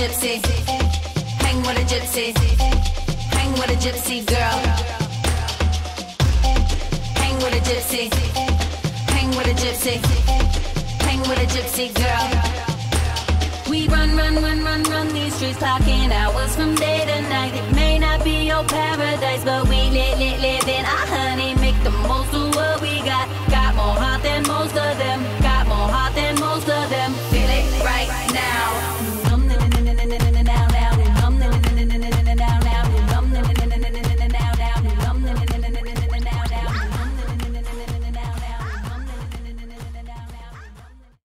gypsy. Hang with a gypsy. Hang with a gypsy girl. Hang with a gypsy. Hang with a gypsy. Hang with a gypsy girl. We run, run, run, run, run these streets, clocking hours from day to night. It may not be your paradise, but we lit, lit, live in our honey. Make the most of what we got. Got more heart than most of them.